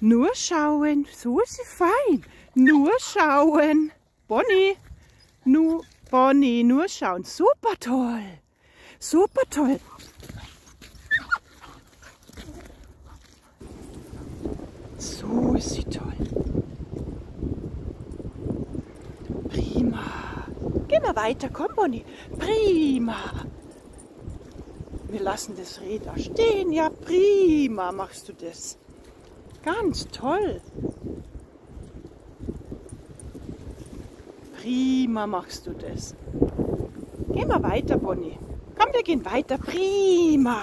Nur schauen. So ist sie fein. Nur schauen. Bonnie. Nur, Bonnie, nur schauen. Super toll. Super toll. So ist sie toll. Prima. Geh mal weiter, komm Bonnie. Prima. Wir lassen das Reh da stehen. Ja, prima machst du das. Ganz toll. Prima machst du das. Geh mal weiter, Bonnie. Komm, wir gehen weiter. Prima.